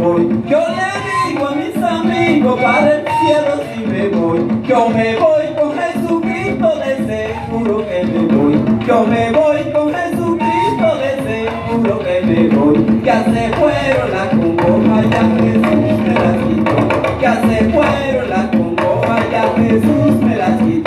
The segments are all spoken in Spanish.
Yo le digo a mis amigos, para el cielo si me voy. Yo me voy con Jesucristo, de seguro que me voy. Yo me voy con Jesucristo, de seguro que me voy. Ya se fueron las congojas, ya Jesús me las quitó. Ya se fueron las congojas, ya Jesús me las quitó.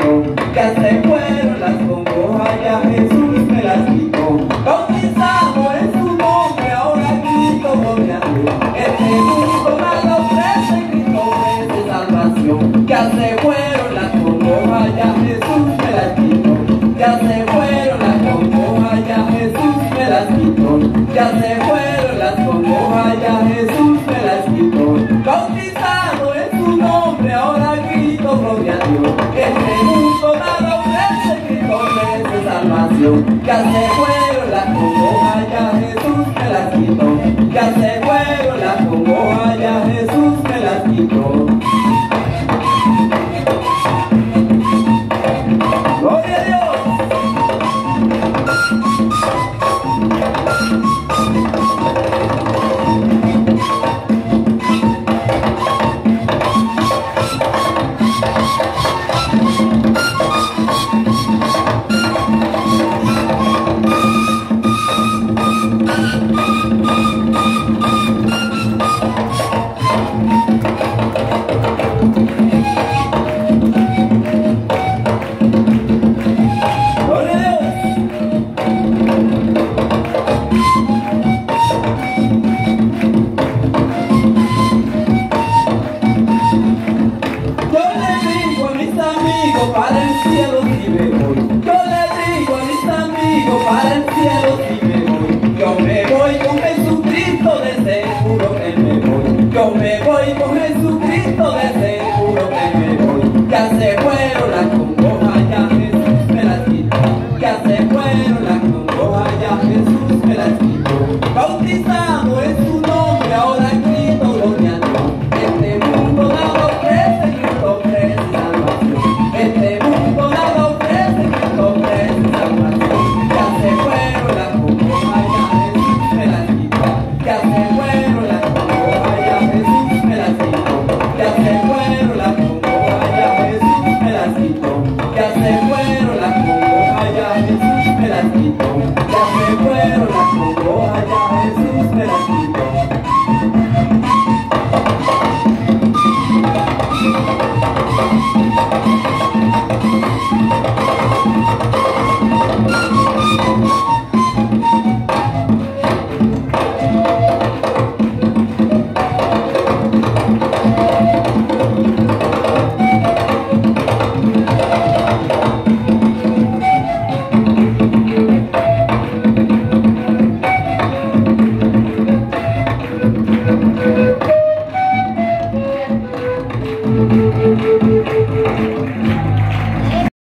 Ya se fueron las congojas, ya Jesús me las quitó. Ya se fueron las congojas, ya Jesús me las quitó. Ya se fueron las congojas, ya Jesús me las quitó. Bautizado en su nombre, ahora Cristo gloria a Dios. Este mundo nada ofrece, Cristo ofrece salvación. Ya se fueron las congojas, ya Jesús me las quitó. Ya se Cielo me voy. Yo me voy con Jesucristo, de seguro que me voy. Yo me voy con Jesucristo, de seguro que me voy. Ya se fueron